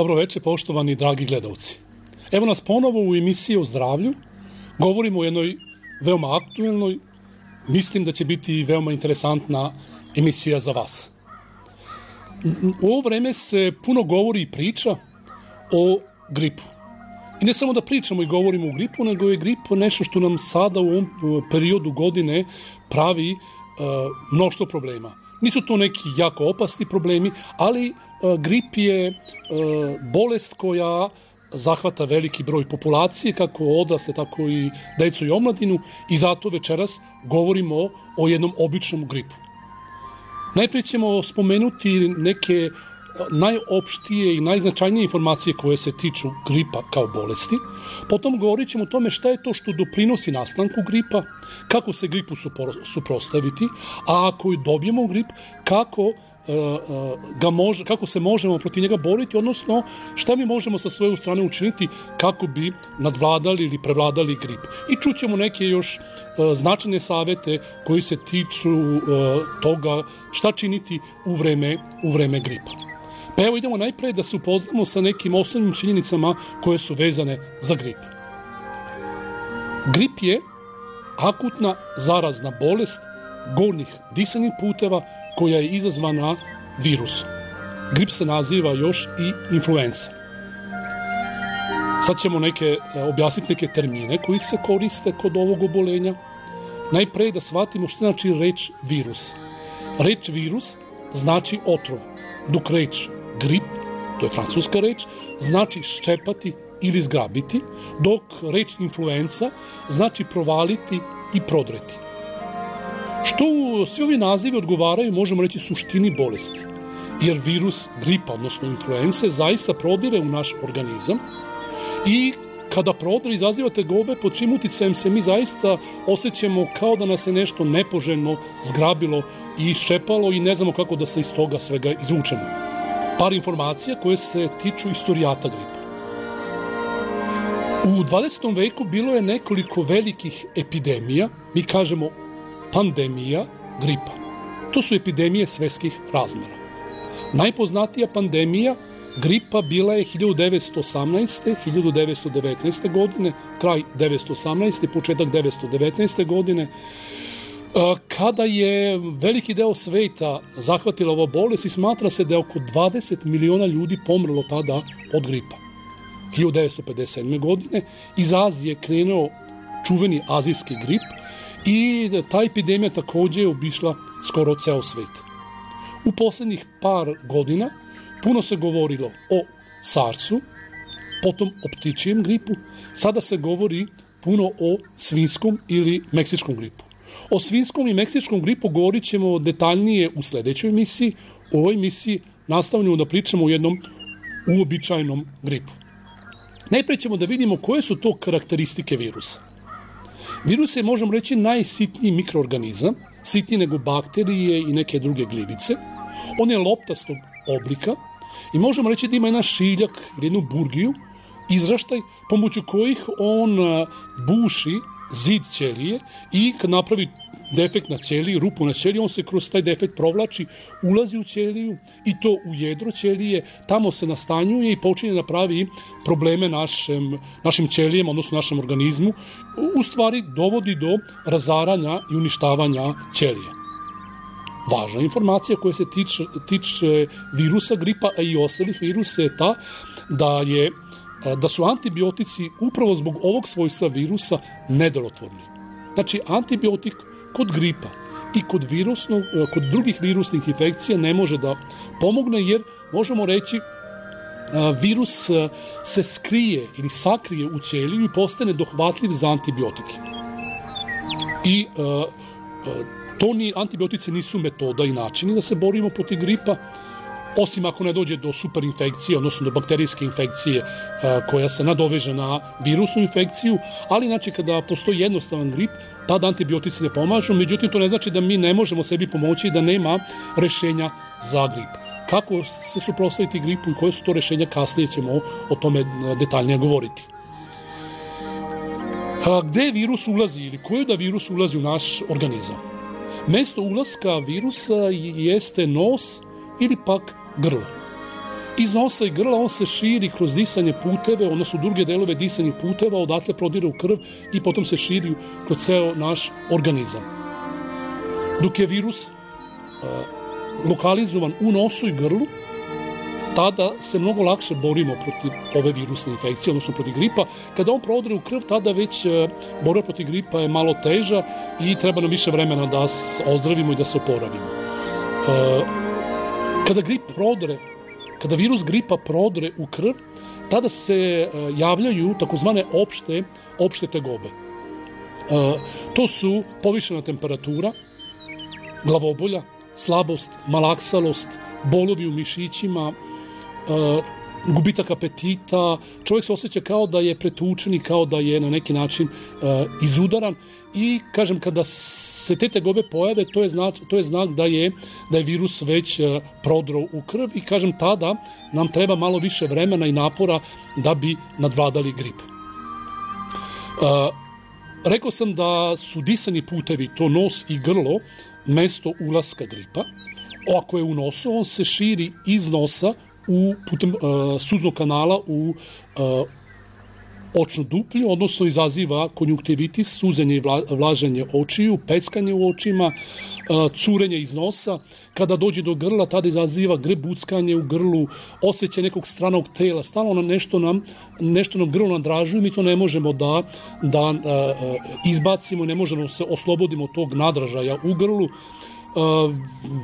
Dobro večer, poštovani dragi gledalci. Evo nas ponovo u emisiji o zdravlju. Govorimo o jednoj veoma aktuelnoj, mislim da će biti veoma interesantna emisija za vas. U ovo vreme se puno govori i priča o gripu. I ne samo da pričamo i govorimo o gripu, nego je grip nešto što nam sada u ovom periodu godine pravi uh, mnoštvo problema. Nisu to neki jako opasni problemi, ali uh, grip je uh, bolest koja zahvata veliki broj populacije, kako odrasle, tako i decu i omladinu i zato večeras govorimo o jednom običnom gripu. Najprije ćemo spomenuti neke najopštije i najznačajnije informacije koje se tiču gripa kao bolesti. Potom govorit ćemo o tome šta je to što doprinosi nastanku gripa, kako se gripu suprostaviti, a ako dobijemo grip, kako E, e, ga može, kako se možemo protiv njega boriti, odnosno šta mi možemo sa svoje strane učiniti kako bi nadvladali ili prevladali grip. I čućemo neke još e, značajne savete koji se tiču toga šta činiti u vreme, u vreme gripa. Pa evo idemo najpre da se upoznamo sa nekim osnovnim činjenicama koje su vezane za grip. Grip je akutna zarazna bolest gornjih disanih puteva koja je izazvana virusom. Grip se naziva još i influenza. Sad ćemo neke, e, objasniti neke termine koji se koriste kod ovog obolenja. Najpre da shvatimo što znači reč virus. Reč virus znači otrov, dok reč grip, to je francuska reč, znači ščepati ili zgrabiti, dok reč influenza znači provaliti i prodreti. Što svi ovi nazivi odgovaraju, možemo reći, suštini bolesti. Jer virus gripa, odnosno influence, zaista prodire u naš organizam i kada prodire izaziva tegobe, pod čim uticajem se mi zaista osjećamo kao da nas je nešto nepoželjno zgrabilo i šepalo i ne znamo kako da se iz toga svega izvučemo. Par informacija koje se tiču istorijata gripa. U 20. veku bilo je nekoliko velikih epidemija, mi kažemo pandemija gripa. To su epidemije svetskih razmera. Najpoznatija pandemija gripa bila je 1918. 1919. godine, kraj 1918. početak 1919. godine, kada je veliki deo sveta zahvatila ova bolest i smatra se da je oko 20 miliona ljudi pomrlo tada od gripa. 1957. godine iz Azije krenuo čuveni azijski grip – i ta epidemija takođe je obišla skoro ceo svet. U poslednjih par godina puno se govorilo o SARS-u, potom o ptičijem gripu, sada se govori puno o svinskom ili meksičkom gripu. O svinskom i meksičkom gripu govorit ćemo detaljnije u sledećoj emisiji. U ovoj emisiji nastavljamo da pričamo o jednom uobičajnom gripu. Najpre ćemo da vidimo koje su to karakteristike virusa. Virus je, možemo reći, najsitniji mikroorganizam, sitniji nego bakterije i neke druge glivice. On je loptastog oblika i možemo reći da ima jedan šiljak ili jednu burgiju, izraštaj, pomoću kojih on buši zid ćelije i kad napravi defekt na ćeliji, rupu na ćeliji, on se kroz taj defekt provlači, ulazi u ćeliju i to u jedro ćelije, tamo se nastanjuje i počinje da pravi probleme našem, našim ćelijama, odnosno našem organizmu, u stvari dovodi do razaranja i uništavanja ćelije. Važna informacija koja se tiče, tiče virusa gripa, a i ostalih virusa je ta da je da su antibiotici upravo zbog ovog svojstva virusa nedelotvorni. Znači, antibiotik kod gripa i kod, virusnog, e, kod drugih virusnih infekcija ne može da pomogne jer možemo reći e, virus e, se skrije ili sakrije u ćeliju i postane dohvatljiv za antibiotike. I to ni antibiotice nisu metoda i načini da se borimo protiv gripa, osim ako ne dođe do superinfekcije, odnosno do bakterijske infekcije koja se nadoveže na virusnu infekciju, ali znači kada postoji jednostavan grip, tada antibiotici ne pomažu, međutim to ne znači da mi ne možemo sebi pomoći da nema rešenja za grip. Kako se suprostaviti gripu i koje su to rešenja, kasnije ćemo o tome detaljnije govoriti. A, gde virus ulazi ili koji da virus ulazi u naš organizam? Mesto ulaska virusa jeste nos ili pak grlo. Iz nosa i grla on se širi kroz disanje puteve, odnosno druge delove disanih puteva, odatle prodire u krv i potom se širi kroz ceo naš organizam. Dok je virus uh, lokalizovan u nosu i grlu, tada se mnogo lakše borimo protiv ove virusne infekcije, odnosno protiv gripa. Kada on prodre u krv, tada već e, borba protiv gripa je malo teža i treba nam više vremena da ozdravimo i da se oporavimo. E, kada grip prodre, kada virus gripa prodre u krv, tada se e, javljaju takozvane opšte, opšte tegobe. To su povišena temperatura, glavobolja, slabost, malaksalost, bolovi u mišićima, uh, gubitak apetita, čovjek se osjeća kao da je pretučen i kao da je na neki način uh, izudaran i kažem kada se te tegobe pojave to je znak to je znak da je da je virus već uh, prodro u krv i kažem tada nam treba malo više vremena i napora da bi nadvladali grip. Uh, rekao sam da su disani putevi, to nos i grlo, mesto ulaska gripa. Ako je u nosu, on se širi iz nosa u, putem uh, suznog kanala u uh, očnu duplju, odnosno izaziva konjunktivitis, suzenje i vlaženje očiju, peckanje u očima, uh, curenje iz nosa. Kada dođe do grla, tada izaziva grebuckanje u grlu, osjećaj nekog stranog tela, stalno nam nešto nam, nešto nam grlo nadražuje, mi to ne možemo da, da izbacimo, ne možemo da se oslobodimo tog nadražaja u grlu. Uh,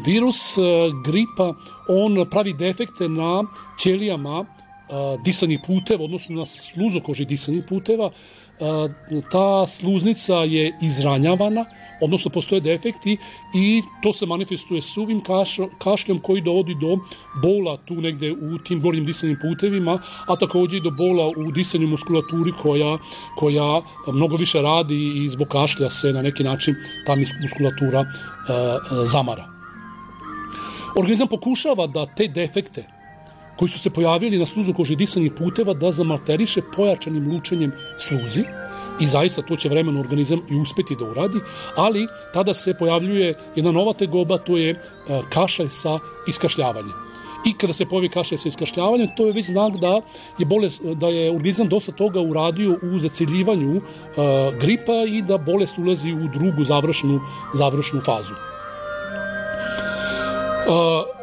virus uh, gripa, on pravi defekte na ćelijama uh, disanih puteva, odnosno na sluzokoži disanih puteva, ta sluznica je izranjavana, odnosno postoje defekti i to se manifestuje suvim kašljom koji dovodi do bola tu negde u tim gornjim disanim putevima, a takođe i do bola u disanju muskulaturi koja, koja mnogo više radi i zbog kašlja se na neki način ta muskulatura e, zamara. Organizam pokušava da te defekte koji su se pojavili na sluzu koži disanih puteva da zamalteriše pojačanim lučenjem sluzi i zaista to će vremenom organizam i uspeti da uradi, ali tada se pojavljuje jedna nova tegoba, to je e, kašalj sa iskašljavanjem. I kada se pojavi kašalj sa iskašljavanjem, to je već znak da je, bolest, da je organizam dosta toga uradio u zaciljivanju uh, gripa i da bolest ulazi u drugu završnu, završnu fazu. Uh,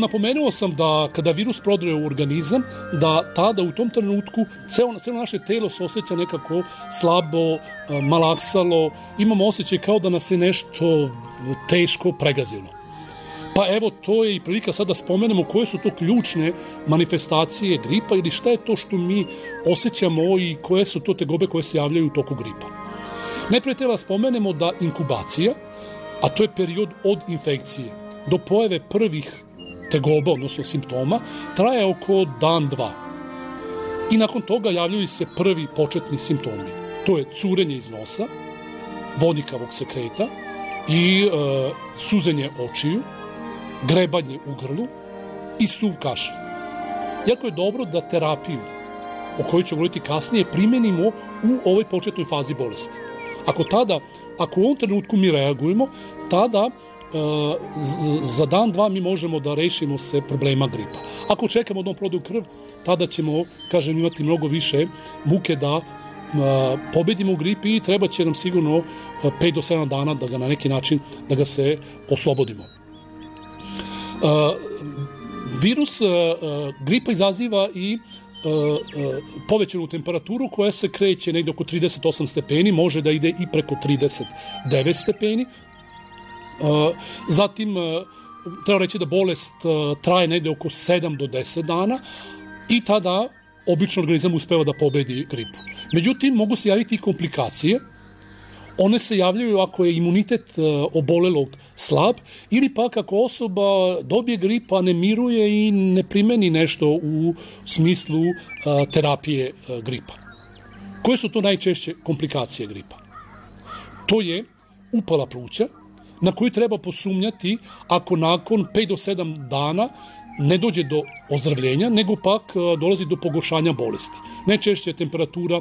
napomenuo sam da kada virus prodre u organizam, da tada u tom trenutku celo, celo naše telo se osjeća nekako slabo, malaksalo, imamo osjećaj kao da nas je nešto teško pregazilo. Pa evo, to je i prilika sad da spomenemo koje su to ključne manifestacije gripa ili šta je to što mi osjećamo i koje su to tegobe koje se javljaju u toku gripa. Najprije treba da spomenemo da inkubacija, a to je period od infekcije do pojave prvih tegoba, odnosno simptoma, traje oko dan-dva. I nakon toga javljaju se prvi početni simptomi. To je curenje iz nosa, vodnikavog sekreta i e, suzenje očiju, grebanje u grlu i suv kašalj. Jako je dobro da terapiju, o kojoj ću govoriti kasnije, primenimo u ovoj početnoj fazi bolesti. Ako tada, ako u ovom trenutku mi reagujemo, tada za dan, dva mi možemo da rešimo se problema gripa. Ako čekamo da on produ krv, tada ćemo, kažem, imati mnogo više muke da pobedimo u gripi i treba će nam sigurno 5 do 7 dana da ga na neki način da ga se oslobodimo. Virus gripa izaziva i povećanu temperaturu koja se kreće negde oko 38 stepeni, može da ide i preko 39 stepeni, Zatim, treba reći da bolest traje negde oko 7 do 10 dana i tada obično organizam uspeva da pobedi gripu. Međutim, mogu se javiti i komplikacije, one se javljaju ako je imunitet obolelog slab ili pak ako osoba dobije grip, a ne miruje i ne primeni nešto u smislu terapije gripa. Koje su to najčešće komplikacije gripa? To je upala pluća, na koju treba posumnjati ako nakon 5 do 7 dana ne dođe do ozdravljenja, nego pak dolazi do pogoršanja bolesti. Najčešće temperatura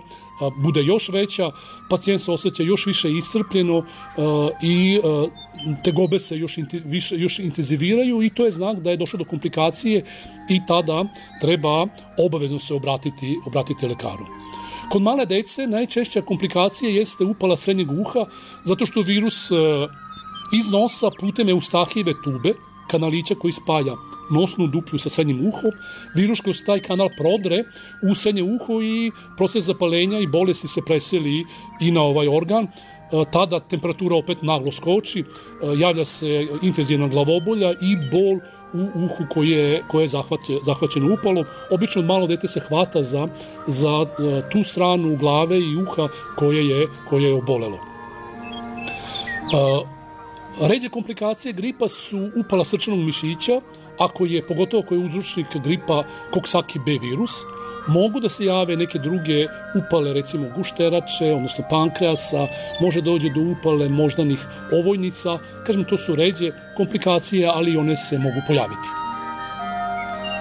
bude još veća, pacijent se osjeća još više iscrpljeno i tegobe se još, više, još intenziviraju i to je znak da je došlo do komplikacije i tada treba obavezno se obratiti, obratiti lekaru. Kod male dece najčešća komplikacija jeste upala srednjeg uha zato što virus iz nosa putem eustahive tube, kanalića koji spaja nosnu duplju sa srednjim uhom, virus kroz taj kanal prodre u srednje uho i proces zapalenja i bolesti se preseli i na ovaj organ. E, tada temperatura opet naglo skoči, e, javlja se intenzivna glavobolja i bol u uhu koje je, koje je zahvaće, zahvaćeno upalom. Obično malo dete se hvata za, za e, tu stranu glave i uha koje je, koje je obolelo. Ređe komplikacije gripa su upala srčanog mišića, ako je, pogotovo ako je uzročnik gripa koksaki B virus, mogu da se jave neke druge upale, recimo gušterače, odnosno pankreasa, može dođe do upale moždanih ovojnica, kažem, to su ređe komplikacije, ali one se mogu pojaviti.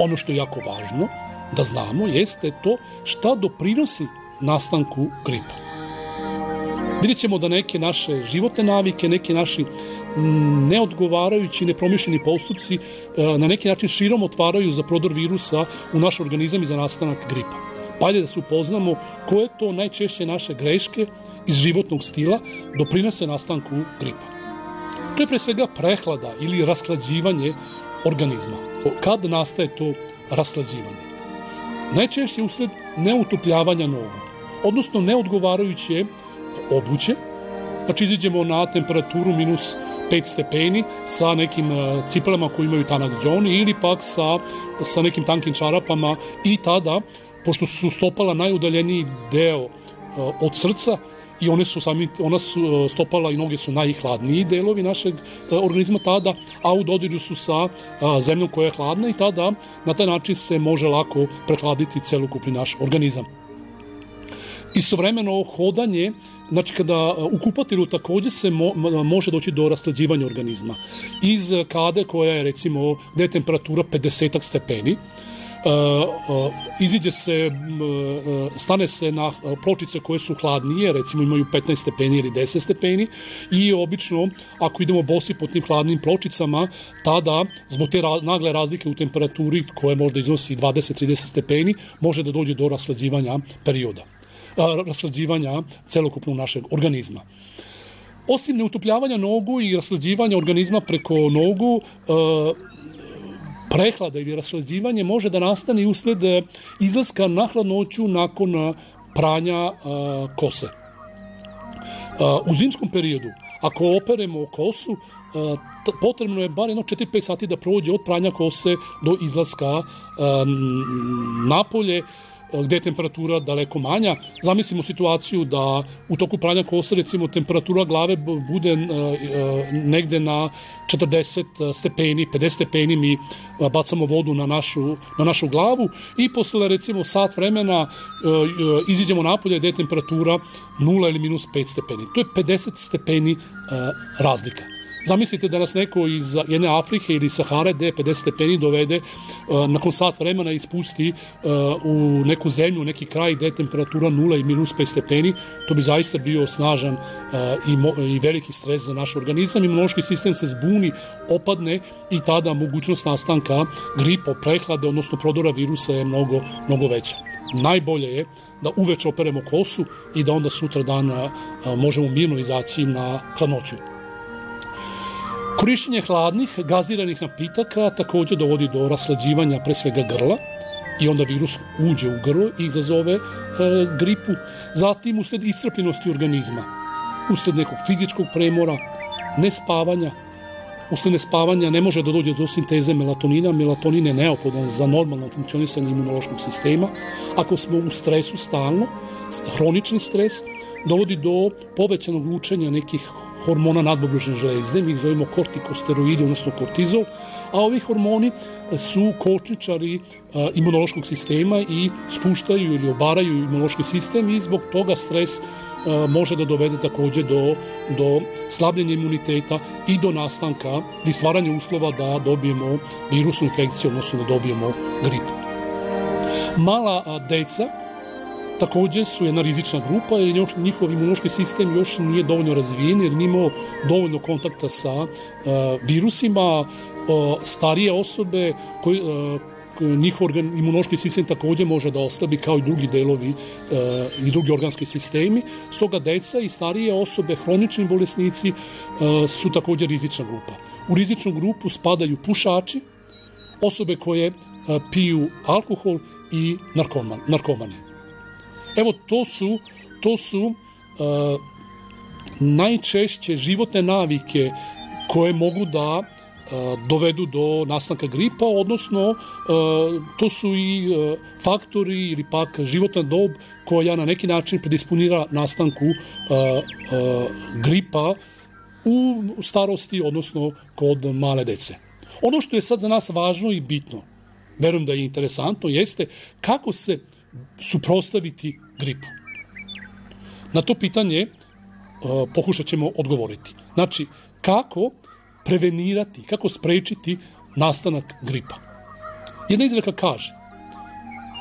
Ono što je jako važno da znamo jeste to šta doprinosi nastanku gripa. Vidjet ćemo da neke naše životne navike, neki naši neodgovarajući, nepromišljeni postupci e, na neki način širom otvaraju za prodor virusa u naš organizam i za nastanak gripa. Pa da se upoznamo koje to najčešće naše greške iz životnog stila doprinose nastanku gripa. To je pre svega prehlada ili rasklađivanje organizma. Kad nastaje to rasklađivanje? Najčešće usled neutopljavanja nogu, odnosno neodgovarajuće obuće, znači izađemo na temperaturu minus 5 stepeni sa nekim e, cipelama koji imaju tanak džon ili pak sa, sa nekim tankim čarapama i tada, pošto su stopala najudaljeniji deo e, od srca, i one su sami, ona su e, stopala i noge su najhladniji delovi našeg organizma tada, a u dodiru su sa zemljom koja je hladna i tada na taj način se može lako prehladiti celokupni naš organizam. Istovremeno hodanje Znači, kada e, u kupatilu takođe se mo, može doći do raslađivanja organizma. Iz kade koja je, recimo, gde je temperatura 50 stepeni, Uh, uh, iziđe se, uh, stane se na pločice koje su hladnije, recimo imaju 15 stepeni ili 10 stepeni i obično ako idemo bosi po tim hladnim pločicama, tada zbog te nagle razlike u temperaturi koje možda iznosi 20-30 stepeni, može da dođe do raslađivanja perioda raslađivanja celokupnog našeg organizma. Osim neutopljavanja nogu i raslađivanja organizma preko nogu, prehlada ili raslađivanje može da nastane usled izlaska na hladnoću nakon pranja kose. U zimskom periodu, ako operemo kosu, potrebno je bar jedno 4-5 sati da prođe od pranja kose do izlaska napolje, gde je temperatura daleko manja. Zamislimo situaciju da u toku pranja kose recimo temperatura glave bude e, e, negde na 40 stepeni, 50 stepeni mi bacamo vodu na našu, na našu glavu i posle recimo sat vremena iziđemo napolje gde je temperatura 0 ili minus 5 stepeni. To je 50 stepeni razlika. Zamislite da nas neko iz jedne Afrike ili Sahare gde je 50 stepeni dovede uh, nakon sat vremena ispusti uh, u neku zemlju, neki kraj gde je temperatura 0 i minus 5 stepeni, to bi zaista bio snažan uh, i, i veliki stres za naš organizam. Imunološki sistem se zbuni, opadne i tada mogućnost nastanka gripa, prehlade, odnosno prodora virusa je mnogo, mnogo veća. Najbolje je da uveče operemo kosu i da onda sutra dana možemo mirno izaći na hladnoću. Korišćenje hladnih, gaziranih napitaka takođe dovodi do raslađivanja pre svega grla i onda virus uđe u grlo i izazove e, gripu. Zatim, usled iscrpljenosti organizma, usled nekog fizičkog premora, nespavanja, usled nespavanja ne može da dođe do sinteze melatonina. Melatonin je neophodan za normalno funkcionisanje imunološkog sistema. Ako smo u stresu stalno, hronični stres dovodi do povećanog lučenja nekih hormona nadbobružne železde, mi ih zovemo kortikosteroidi, odnosno kortizol, a ovi hormoni su kočničari imunološkog sistema i spuštaju ili obaraju imunološki sistem i zbog toga stres može da dovede takođe do, do slabljenja imuniteta i do nastanka i stvaranja uslova da dobijemo virusnu infekciju, odnosno da dobijemo grip. Mala deca takođe su jedna rizična grupa jer njihov imunološki sistem još nije dovoljno razvijen jer nije dovoljno kontakta sa uh, virusima, uh, starije osobe koji, uh, njihov organ, imunološki sistem takođe može da oslabi kao i drugi delovi e, i drugi organski sistemi. Stoga deca i starije osobe, hronični bolesnici e, su takođe rizična grupa. U rizičnu grupu spadaju pušači, osobe koje e, piju alkohol i narkoman, narkomani. Evo, to su, to su e, najčešće životne navike koje mogu da dovedu do nastanka gripa, odnosno to su i faktori ili pak životna dob koja na neki način predisponira nastanku gripa u starosti, odnosno kod male dece. Ono što je sad za nas važno i bitno, verujem da je interesantno, jeste kako se suprostaviti gripu. Na to pitanje pokušat ćemo odgovoriti. Znači, kako prevenirati, kako sprečiti nastanak gripa. Jedna izreka kaže,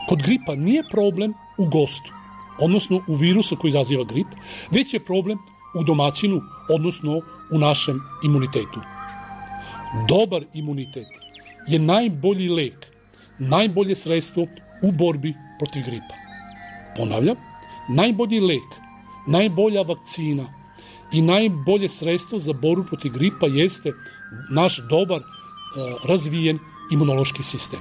kod gripa nije problem u gostu, odnosno u virusu koji izaziva grip, već je problem u domaćinu, odnosno u našem imunitetu. Dobar imunitet je najbolji lek, najbolje sredstvo u borbi protiv gripa. Ponavljam, najbolji lek, najbolja vakcina i najbolje sredstvo za borbu protiv gripa jeste naš dobar, e, razvijen imunološki sistem.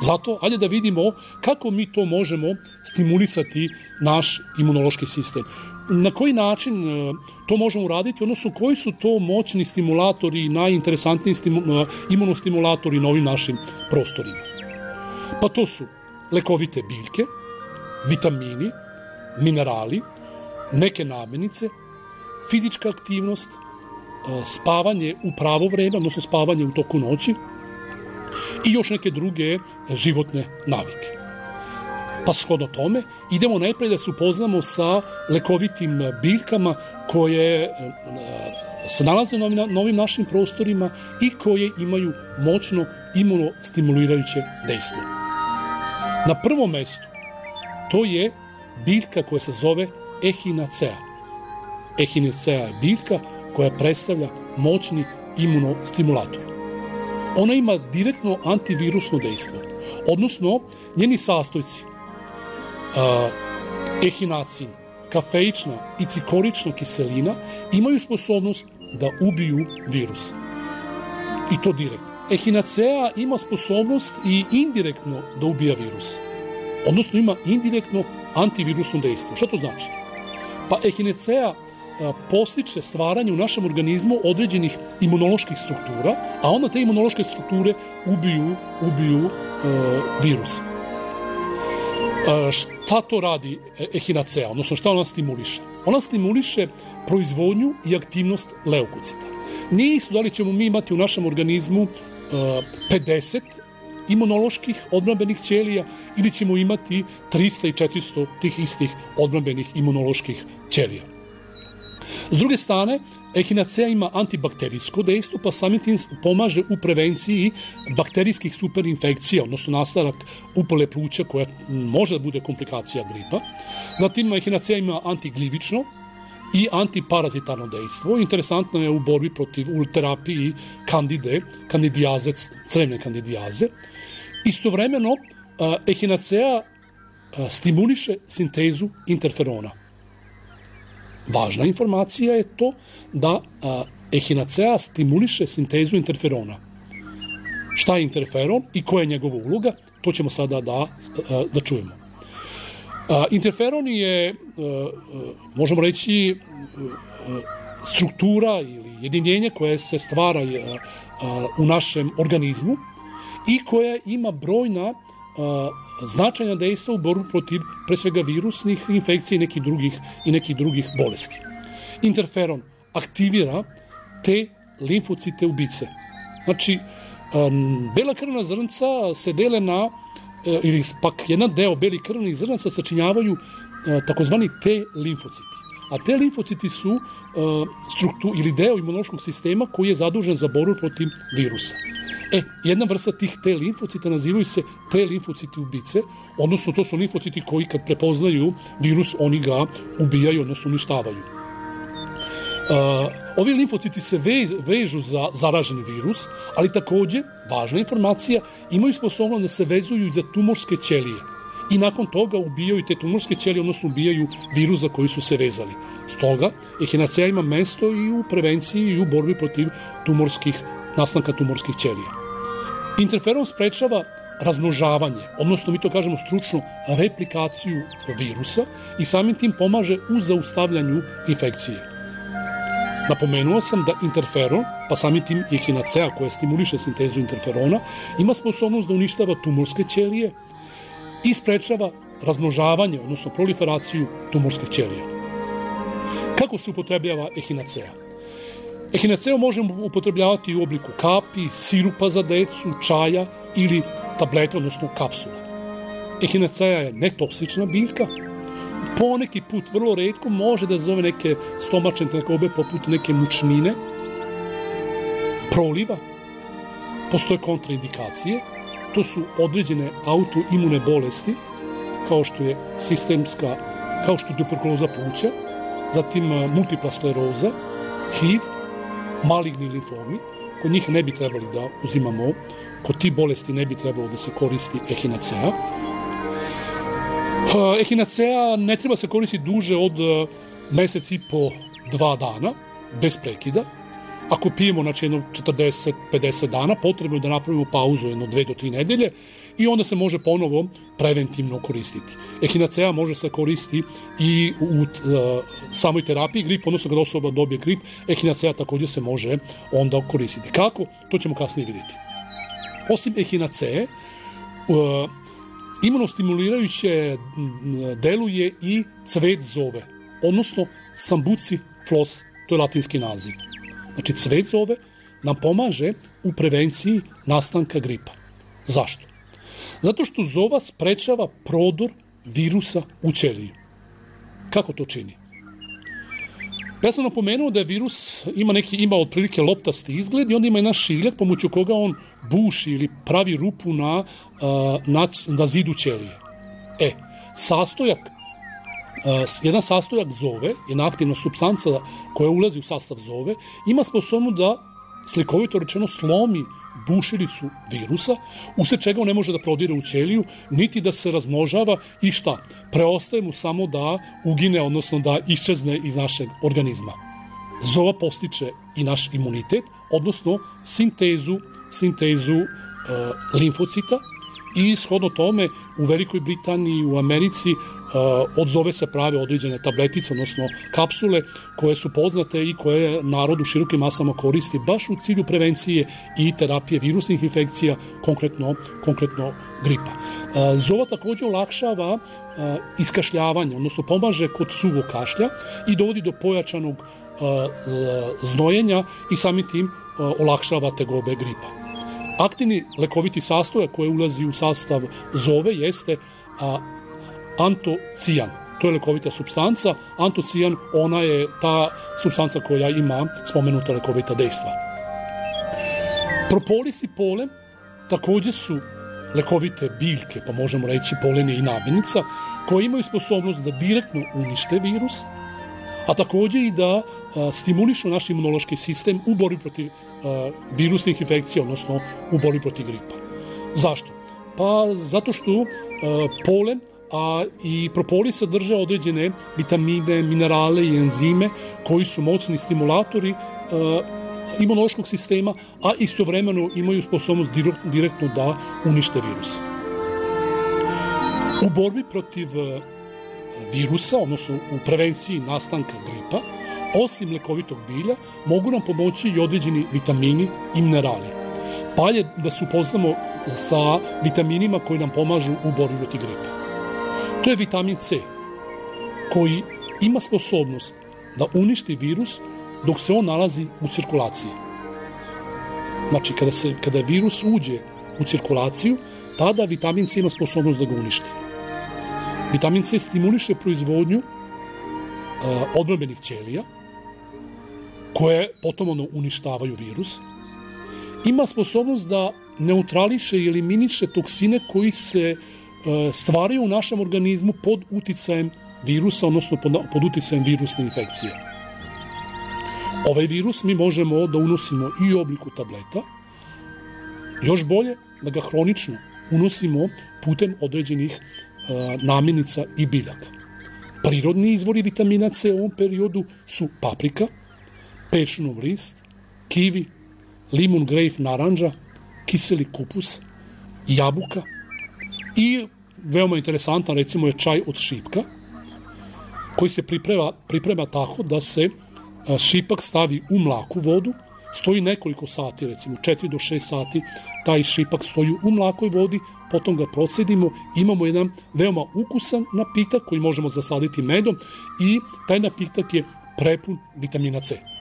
Zato, ajde da vidimo kako mi to možemo stimulisati naš imunološki sistem. Na koji način e, to možemo uraditi, odnosno koji su to moćni stimulatori i najinteresantniji stimu, e, imunostimulatori na ovim našim prostorima. Pa to su lekovite biljke, vitamini, minerali, neke namirnice, fizička aktivnost, e, spavanje u pravo vreme, odnosno spavanje u toku noći i još neke druge životne navike. Pa shodno tome, idemo najprej da se upoznamo sa lekovitim biljkama koje e, se nalaze na novim našim prostorima i koje imaju moćno imunostimulirajuće dejstvo. Na prvom mestu to je biljka koja se zove Echinacea. Echinacea je biljka koja predstavlja moćni imunostimulator. Ona ima direktno antivirusno dejstvo, odnosno njeni sastojci uh, ehinacin, kafeična i cikorična kiselina imaju sposobnost da ubiju virus. I to direktno. Ehinacea ima sposobnost i indirektno da ubija virus. Odnosno ima indirektno antivirusno dejstvo. Što to znači? Pa ehinacea postiče stvaranje u našem organizmu određenih imunoloških struktura, a onda te imunološke strukture ubiju, ubiju e, virus. E, šta to radi ehinacea, odnosno šta ona stimuliše? Ona stimuliše proizvodnju i aktivnost leukocita. Nije isto da li ćemo mi imati u našem organizmu 50 imunoloških odbrambenih ćelija ili ćemo imati 300 i 400 tih istih odbrambenih imunoloških ćelija. S druge strane, Echinacea ima antibakterijsko dejstvo, pa samim tim pomaže u prevenciji bakterijskih superinfekcija, odnosno nastanak upale pluća koja može da bude komplikacija gripa. Zatim, Echinacea ima antiglivično, i antiparazitarno dejstvo. Interesantno je u borbi protiv u terapiji kandide, kandidijaze, crevne kandidijaze. Istovremeno, Echinacea stimuliše sintezu interferona. Važna informacija je to da ehinacea stimuliše sintezu interferona. Šta je interferon i koja je njegova uloga, to ćemo sada da, da čujemo. Interferon je, možemo reći, struktura ili jedinjenje koje se stvara u našem organizmu i koja ima brojna značajna dejstva u borbu protiv pre svega virusnih infekcija i nekih drugih i nekih drugih bolesti. Interferon aktivira te limfocite ubice. Znači, bela krvna zrnca se dele na e, ili pak jedan deo belih krvnih zrnaca sačinjavaju e, takozvani T limfociti. a te limfociti su uh, struktu, ili deo imunološkog sistema koji je zadužen za borbu protiv virusa. E, jedna vrsta tih T limfocita nazivaju se T limfociti ubice, odnosno to su limfociti koji kad prepoznaju virus, oni ga ubijaju, odnosno uništavaju. Uh, ovi limfociti se vežu za zaraženi virus, ali takođe, važna informacija, imaju sposobnost da se vezuju za tumorske ćelije i nakon toga ubijaju te tumorske ćelije, odnosno ubijaju virus za koji su se vezali. Stoga, ehinacea ima mesto i u prevenciji i u borbi protiv tumorskih, nastanka tumorskih ćelija. Interferon sprečava razmnožavanje, odnosno mi to kažemo stručno replikaciju virusa i samim tim pomaže u zaustavljanju infekcije. Napomenuo sam da interferon, pa samim tim i hinacea koja stimuliše sintezu interferona, ima sposobnost da uništava tumorske ćelije i sprečava razmnožavanje, odnosno proliferaciju tumorskih ćelija. Kako se upotrebljava ehinacea? Ehinaceo možemo upotrebljavati u obliku kapi, sirupa za decu, čaja ili tableta, odnosno kapsula. Ehinacea je netoksična biljka, poneki put, vrlo redko, može da zove neke stomačne tekobe poput neke mučnine, proliva, postoje kontraindikacije, to su određene autoimune bolesti, kao što je sistemska, kao što je tuberkuloza pluća, zatim multipla skleroza, HIV, maligni limfomi, kod njih ne bi trebali da uzimamo, kod ti bolesti ne bi trebalo da se koristi ehinacea. Ehinacea ne treba se koristiti duže od mesec i po dva dana, bez prekida. Ako pijemo znači, jedno 40-50 dana, potrebno je da napravimo pauzu jedno 2 do 3 nedelje i onda se može ponovo preventivno koristiti. Ehinacea može se koristiti i u uh, samoj terapiji grip, odnosno kada osoba dobije grip, ehinacea takođe se može onda koristiti. Kako? To ćemo kasnije vidjeti. Osim ehinaceje, uh, imunostimulirajuće deluje i cvet zove, odnosno sambuci flos, to je latinski naziv. Znači, cvet zove nam pomaže u prevenciji nastanka gripa. Zašto? Zato što zova sprečava prodor virusa u ćeliju. Kako to čini? Ja sam napomenuo da je virus ima neki ima otprilike loptasti izgled i onda ima jedan šiljak pomoću koga on buši ili pravi rupu na, na, na zidu ćelije. E, sastojak jedan sastojak zove, jedna aktivna substanca koja ulazi u sastav zove, ima sposobnost da slikovito rečeno slomi bušilicu virusa, usled čega on ne može da prodire u ćeliju, niti da se razmnožava i šta? Preostaje mu samo da ugine, odnosno da iščezne iz našeg organizma. Zova postiče i naš imunitet, odnosno sintezu, sintezu e, limfocita, i shodno tome u Velikoj Britaniji u Americi uh, od zove se prave određene tabletice, odnosno kapsule koje su poznate i koje narod u širokim masama koristi baš u cilju prevencije i terapije virusnih infekcija, konkretno, konkretno gripa. Uh, zova takođe olakšava uh, iskašljavanje, odnosno pomaže kod suvog kašlja i dovodi do pojačanog znojenja i samim tim olakšava tegobe gripa. Aktivni lekoviti sastojak koji ulazi u sastav zove jeste a, antocijan. To je lekovita substanca. Antocijan, ona je ta substanca koja ima spomenuta lekovita dejstva. Propolis i polen takođe su lekovite biljke, pa možemo reći polen i nabenica, koje imaju sposobnost da direktno unište virus, a takođe i da stimulišu naš imunološki sistem u borbi protiv virusnih infekcija, odnosno u borbi protiv gripa. Zašto? Pa zato što polen a i propolis sadrže određene vitamine, minerale i enzime koji su moćni stimulatori imunološkog sistema, a istovremeno imaju sposobnost direktno da unište virus. U borbi protiv virusa, odnosno u prevenciji nastanka gripa, osim lekovitog bilja, mogu nam pomoći i određeni vitamini i minerali. Pa je da se upoznamo sa vitaminima koji nam pomažu u borbi protiv gripa. To je vitamin C, koji ima sposobnost da uništi virus dok se on nalazi u cirkulaciji. Znači, kada, se, kada virus uđe u cirkulaciju, tada vitamin C ima sposobnost da ga uništi. Vitamin C stimuliše proizvodnju odbranbenih ćelija, koje potom ono uništavaju virus, ima sposobnost da neutrališe i eliminiše toksine koji se e, stvaraju u našem organizmu pod uticajem virusa, odnosno pod, uticajem virusne infekcije. Ovaj virus mi možemo da unosimo i u obliku tableta, još bolje da ga hronično unosimo putem određenih e, namirnica i biljaka. Prirodni izvori vitamina C u ovom periodu su paprika, pečnov list, kivi, limun, grejf, naranđa, kiseli kupus, jabuka i veoma interesantan recimo je čaj od šipka koji se priprema, priprema tako da se šipak stavi u mlaku vodu, stoji nekoliko sati, recimo 4 do 6 sati, taj šipak stoji u mlakoj vodi, potom ga procedimo, imamo jedan veoma ukusan napitak koji možemo zasaditi medom i taj napitak je prepun vitamina C.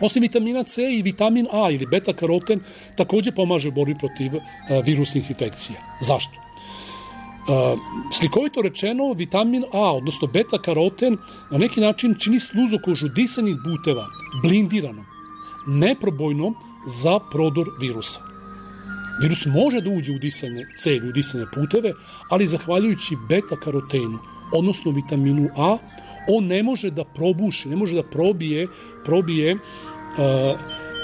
Osim vitamina C i vitamin A ili beta karoten takođe pomaže u borbi protiv uh, virusnih infekcija. Zašto? Uh, slikovito rečeno, vitamin A, odnosno beta karoten, na neki način čini sluzokožu disanih buteva blindirano, neprobojno za prodor virusa. Virus može da uđe u disanje cevi, u disanje puteve, ali zahvaljujući beta karotenu, odnosno vitaminu A, on ne može da probuši, ne može da probije, probije uh,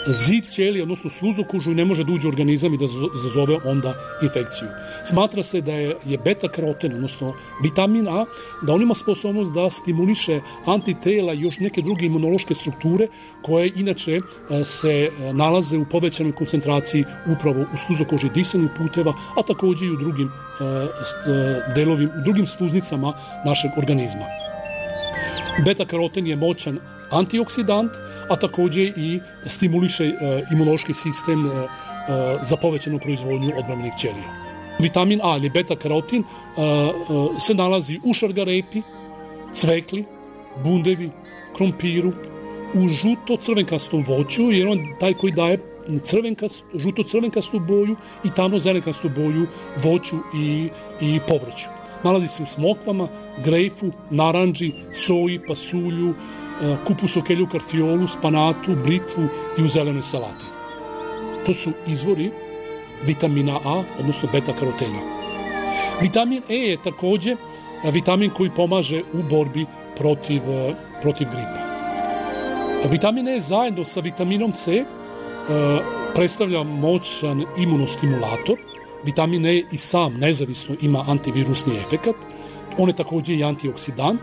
zid ćelije, odnosno sluzokužu i ne može da uđe u organizam i da zazove onda infekciju. Smatra se da je, je beta karoten, odnosno vitamin A, da on ima sposobnost da stimuliše antitela i još neke druge imunološke strukture koje inače se nalaze u povećanoj koncentraciji upravo u sluzokoži disanih puteva, a takođe i u drugim delovim, drugim sluznicama našeg organizma. Beta karoten je moćan antioksidant, a takođe i stimuliše e, imunološki sistem e, e, za povećanu proizvodnju odbranbenih ćelija. Vitamin A ili beta karotin se nalazi u šargarepi, cvekli, bundevi, krompiru, u žuto crvenkastom voću, jer on taj koji daje crvenkast, žuto crvenkastu boju i tamno zelenkastu boju voću i, i povrću. Nalazi se u smokvama, grejfu, naranđi, soji, pasulju, E, kupusu, kelju, karfiolu, spanatu, blitvu i u zelenoj salati. To su izvori vitamina A, odnosno beta-karotena. Vitamin E je takođe e, vitamin koji pomaže u borbi protiv, e, protiv gripa. Vitamin E zajedno sa vitaminom C predstavlja moćan imunostimulator. Vitamin E i sam nezavisno ima antivirusni efekat. On je takođe i antioksidant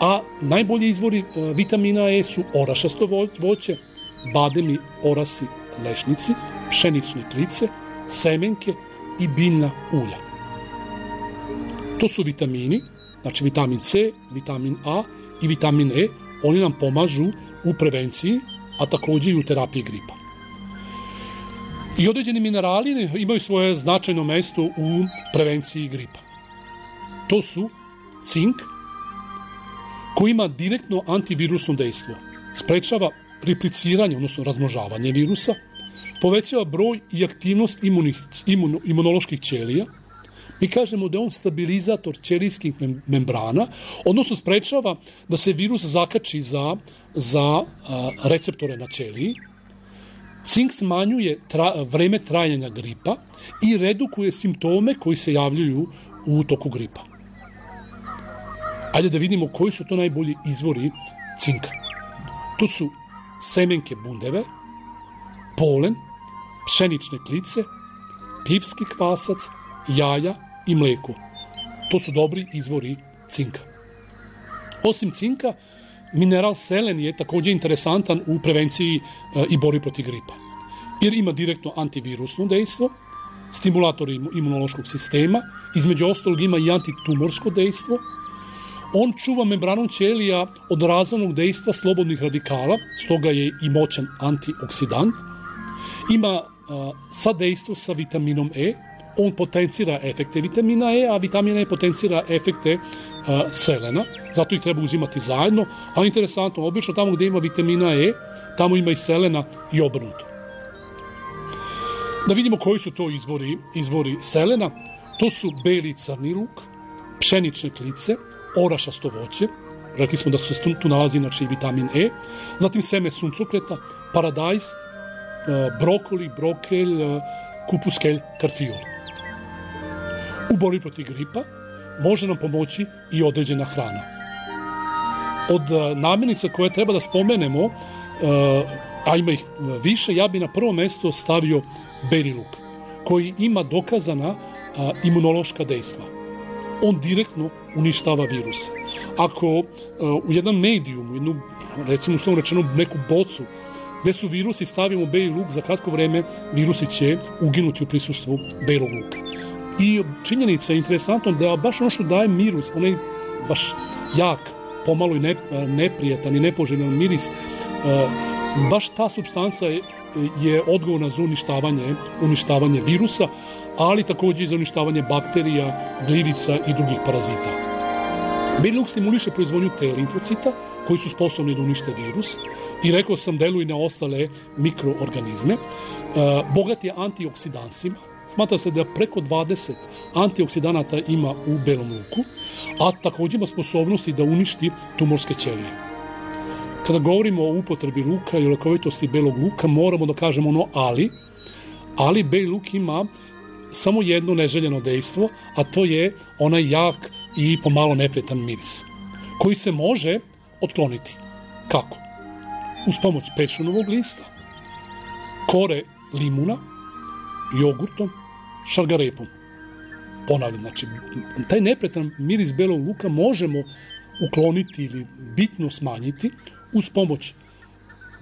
a najbolji izvori e, vitamina E su orašasto voće, bademi, orasi, lešnici, pšenične klice, semenke i biljna ulja. To su vitamini, znači vitamin C, vitamin A i vitamin E, oni nam pomažu u prevenciji, a takođe i u terapiji gripa. I određeni minerali imaju svoje značajno mesto u prevenciji gripa. To su cink, koji ima direktno antivirusno dejstvo. Sprečava repliciranje, odnosno razmnožavanje virusa, povećava broj i aktivnost imunih, imun, imunoloških ćelija, mi kažemo da je on stabilizator ćelijskih membrana, odnosno sprečava da se virus zakači za, za a, receptore na ćeliji, Cink smanjuje tra, vreme trajanja gripa i redukuje simptome koji se javljaju u toku gripa. Ajde da vidimo koji su to najbolji izvori cinka. To su semenke bundeve, polen, pšenične klice, pipski kvasac, jaja i mleko. To su dobri izvori cinka. Osim cinka, mineral selen je takođe interesantan u prevenciji e, i borbi protiv gripa. Jer ima direktno antivirusno dejstvo, stimulator imunološkog sistema, između ostalog ima i antitumorsko dejstvo, On čuva membranom ćelija od razvanog dejstva slobodnih radikala, stoga je i moćan antioksidant. Ima sa dejstvo sa vitaminom E, on potencira efekte vitamina E, a vitamina E potencira efekte a, selena, zato ih treba uzimati zajedno, a interesantno, obično tamo gde ima vitamina E, tamo ima i selena i obrnuto. Da vidimo koji su to izvori, izvori selena, to su beli crni luk, pšenične klice, orašasto voće, rekli smo da se tu nalazi znači vitamin E, zatim seme suncokreta, paradajz, e, brokoli, brokelj, e, kupuskelj, karfiol. Borbi protiv gripa može nam pomoći i određena hrana. Od namirnica koje treba da spomenemo, a ima ih više, ja bi na prvo mesto stavio beli luk, koji ima dokazana imunološka dejstva. On direktno uništava virus. Ako u jedan medijum, jednu, recimo uslovno rečeno, neku bocu, gde su virusi, stavimo beli luk, za kratko vreme virusi će uginuti u prisustvu belog luka. I činjenica je interesantno da baš ono što daje mirus, onaj baš jak, pomalo i ne, neprijetan i nepoželjan miris, baš ta substanca je, je odgovorna za uništavanje, uništavanje virusa, ali takođe i za uništavanje bakterija, gljivica i drugih parazita. Beli luk stimuliše proizvodnju T limfocita, koji su sposobni da unište virus i rekao sam deluju na ostale mikroorganizme. Bogat je antioksidansima, Smatra se da preko 20 antioksidanata ima u belom luku, a takođe ima sposobnosti da uništi tumorske ćelije. Kada govorimo o upotrebi luka i lekovitosti belog luka, moramo da kažemo ono ali, ali beli luk ima samo jedno neželjeno dejstvo, a to je onaj jak i pomalo nepretan miris, koji se može otkloniti. Kako? Uz pomoć pešunovog lista, kore limuna, jogurtom, šargarepom. Ponavljam, znači, taj nepretan miris belog luka možemo ukloniti ili bitno smanjiti uz pomoć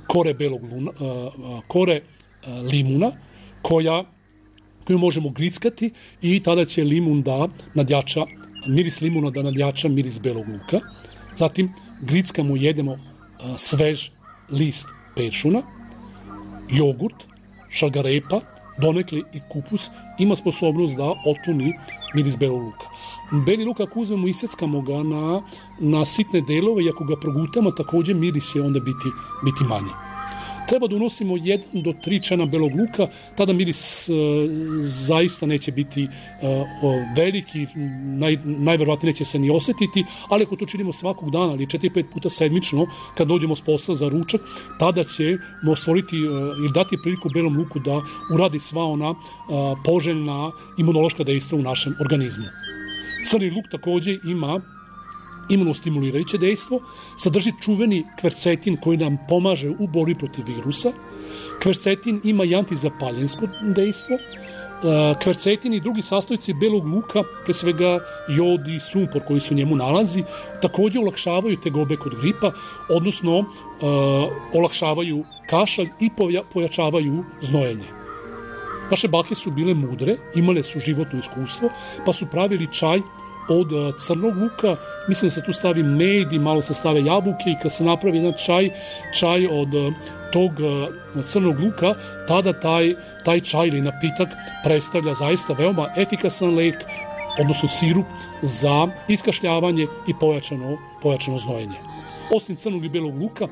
kore belog luna, kore limuna koja koju možemo grickati i tada će limun da nadjača miris limuna da nadjača miris belog luka. Zatim grickamo jedemo svež list pešuna, jogurt, šargarepa, donekli i kupus ima sposobnost da otuni miris belog luka. Beli luk ako uzmemo i iseckamo ga na, na sitne delove i ako ga progutamo takođe miris će onda biti, biti manji treba da unosimo jedan do tri čana belog luka, tada miris e, zaista neće biti e, veliki, naj, najverovatnije neće se ni osetiti, ali ako to činimo svakog dana ili 4-5 puta sedmično, kad dođemo s posla za ručak, tada ćemo stvoriti e, ili dati priliku belom luku da uradi sva ona poželjna imunološka dejstva u našem organizmu. Crni luk takođe ima imunostimulirajuće dejstvo, sadrži čuveni kvercetin koji nam pomaže u borbi protiv virusa. Kvercetin ima i antizapaljensko dejstvo. E, kvercetin i drugi sastojci belog luka, pre svega jod i sumpor koji se u njemu nalazi, takođe olakšavaju tegobe kod gripa, odnosno e, olakšavaju kašalj i pojačavaju znojenje. Naše bake su bile mudre, imale su životno iskustvo, pa su pravili čaj od crnog luka, mislim da se tu stavi med i malo se stave jabuke i kad se napravi jedan čaj, čaj od tog crnog luka, tada taj, taj čaj ili napitak predstavlja zaista veoma efikasan lek, odnosno sirup za iskašljavanje i pojačano, pojačano znojenje. Osim crnog i belog luka,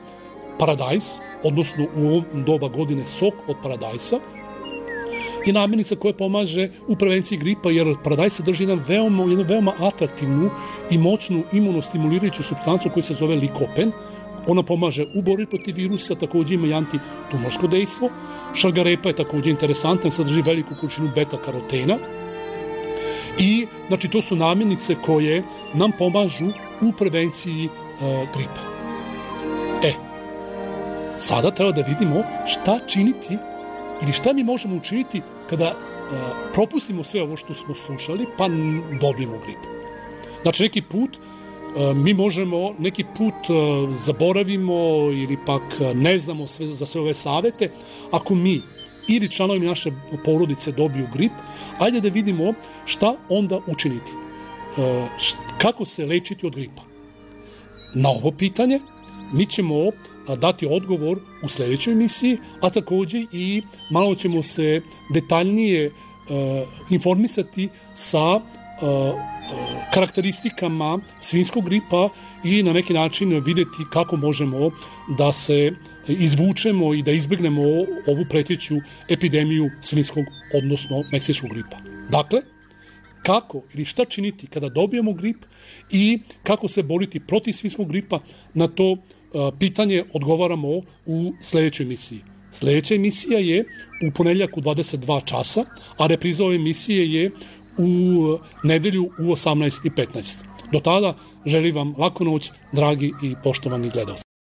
paradajs, odnosno u ovom doba godine sok od paradajsa, je namirnica koja pomaže u prevenciji gripa, jer paradajz sadrži jedan veoma, jednu veoma atraktivnu i moćnu imunostimulirajuću substancu koja se zove likopen, Ona pomaže u borbi protiv virusa, takođe ima i antitumorsko dejstvo. Šargarepa je takođe interesantan, sadrži veliku količinu beta-karotena. I, znači, to su namirnice koje nam pomažu u prevenciji e, gripa. E, sada treba da vidimo šta činiti ili šta mi možemo učiniti kada uh, propustimo sve ovo što smo slušali, pa dobijemo gripu. Znači, neki put uh, mi možemo, neki put uh, zaboravimo ili pak ne znamo sve za sve ove savete. Ako mi ili članovi naše porodice dobiju grip, ajde da vidimo šta onda učiniti. Kako se lečiti od gripa? Na ovo pitanje mi ćemo dati odgovor u sledećoj emisiji, a takođe i malo ćemo se detaljnije informisati sa karakteristikama svinskog gripa i na neki način videti kako možemo da se izvučemo i da izbegnemo ovu preteću epidemiju svinskog, odnosno meksičkog gripa. Dakle, kako ili šta činiti kada dobijemo grip i kako se boriti protiv svinskog gripa, na to pitanje odgovaramo u sledećoj emisiji. Sledeća emisija je u ponedljak u 22 časa, a repriza ove emisije je u nedelju u 18.15. Do tada želim vam laku noć, dragi i poštovani gledalci.